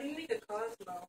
do you make a Cosmo?